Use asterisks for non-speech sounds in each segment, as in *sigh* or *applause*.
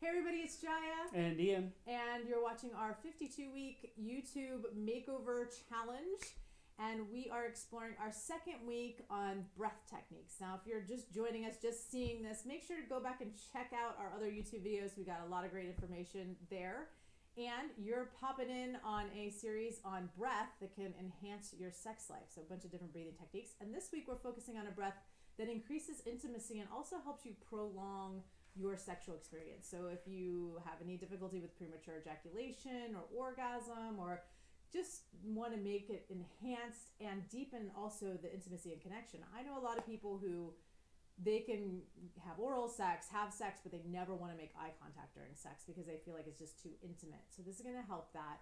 Hey everybody, it's Jaiya. And Ian. And you're watching our 52 week YouTube makeover challenge. And we are exploring our second week on breath techniques. Now, if you're just joining us, just seeing this, make sure to go back and check out our other YouTube videos. We got a lot of great information there. And you're popping in on a series on breath that can enhance your sex life. So, a bunch of different breathing techniques. And this week, we're focusing on a breath that increases intimacy and also helps you prolong your sexual experience. So if you have any difficulty with premature ejaculation or orgasm or just want to make it enhanced and deepen also the intimacy and connection. I know a lot of people who they can have oral sex, have sex, but they never want to make eye contact during sex because they feel like it's just too intimate. So this is going to help that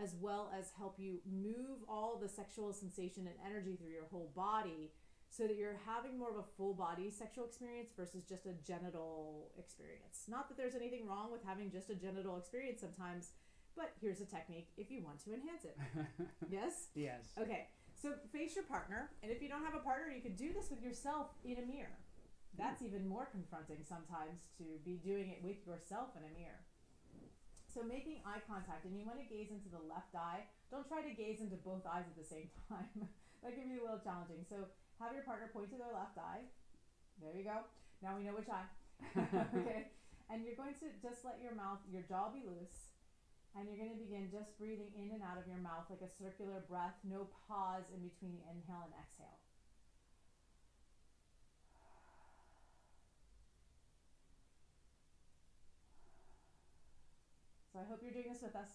as well as help you move all the sexual sensation and energy through your whole body so that you're having more of a full body sexual experience versus just a genital experience. Not that there's anything wrong with having just a genital experience sometimes, but here's a technique if you want to enhance it. *laughs* yes? Yes. Okay, so face your partner, and if you don't have a partner, you could do this with yourself in a mirror. That's even more confronting sometimes to be doing it with yourself in a mirror. So making eye contact, and you want to gaze into the left eye. Don't try to gaze into both eyes at the same *laughs* time. that can be a little challenging. So have your partner point to their left eye. There you go. Now we know which eye. *laughs* *laughs* okay. And you're going to just let your mouth, your jaw be loose. And you're going to begin just breathing in and out of your mouth like a circular breath, no pause in between the inhale and exhale. So I hope you're doing this with us.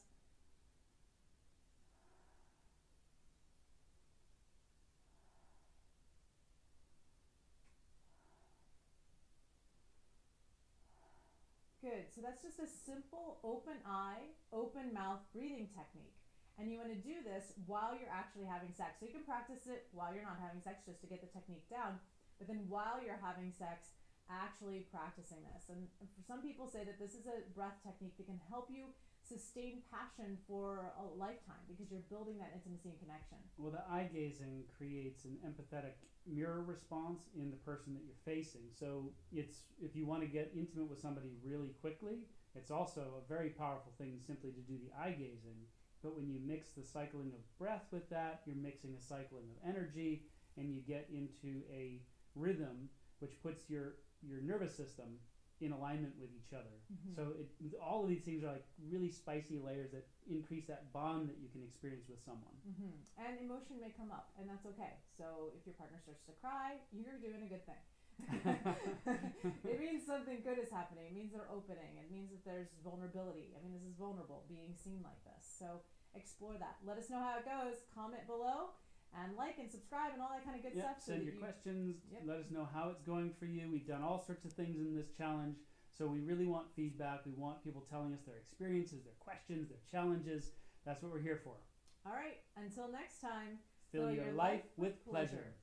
Good. So that's just a simple open eye, open mouth breathing technique. And you want to do this while you're actually having sex. So you can practice it while you're not having sex just to get the technique down. But then while you're having sex, actually practicing this. And some people say that this is a breath technique that can help you sustain passion for a lifetime because you're building that intimacy and connection. Well, the eye gazing creates an empathetic mirror response in the person that you're facing. So it's if you want to get intimate with somebody really quickly, it's also a very powerful thing simply to do the eye gazing. But when you mix the cycling of breath with that, you're mixing a cycling of energy and you get into a rhythm which puts your your nervous system in alignment with each other. Mm-hmm. So it, all of these things are like really spicy layers that increase that bond that you can experience with someone. Mm-hmm. And emotion may come up, and that's okay. So if your partner starts to cry, you're doing a good thing. *laughs* it means something good is happening. It means they're opening. It means that there's vulnerability. I mean, this is vulnerable being seen like this. So explore that. Let us know how it goes. Comment below and like and subscribe and all that kind of good yep, stuff. Send so your you, questions. Yep. Let us know how it's going for you. We've done all sorts of things in this challenge. So we really want feedback. We want people telling us their experiences, their questions, their challenges. That's what we're here for. All right. Until next time, fill, fill your, your, life with pleasure. pleasure.